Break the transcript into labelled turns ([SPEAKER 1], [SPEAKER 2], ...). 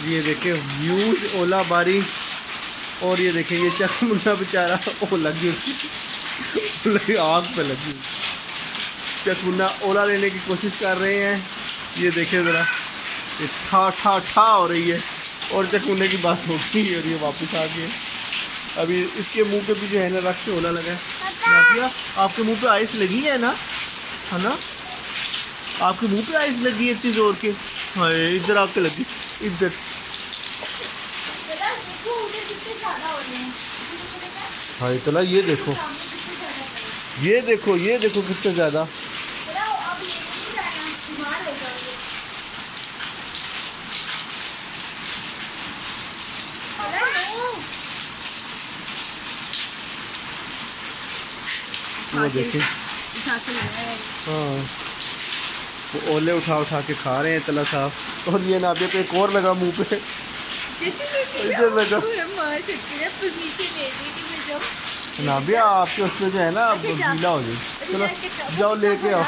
[SPEAKER 1] ये देखे ह्यूज ओला बारी और ये देखें ये चक मुन्ना बेचारा वो लगी उसकी आग पे लगी चक मुन्ना ओला लेने की कोशिश कर रहे हैं। ये देखे ज़रा ये ठा ठा ठा हो रही है। और चक मुन्ने की बात हो गई और ये वापस आ गए। अभी इसके मुँह पे भी जो है ना रख से ओला लगा है। आपके मुँह पे आइस लगी है ना? है ना? आपके मुँह पे आइस लगी है इतनी ज़ोर के। इधर आके लगी इधर। हाय तला ये देखो। ये देखो ये देखो कितने ज़्यादा। वो देखिए हाँ। वो ओले उठा उठा के खा रहे हैं तला साहब और ये नाबे पे एक और लगा मुँह पे। इधर लगा नाबिया आपके उसमें जो है ना गीला हो जाए चलो जाओ लेके आओ।